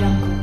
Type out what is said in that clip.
jungle.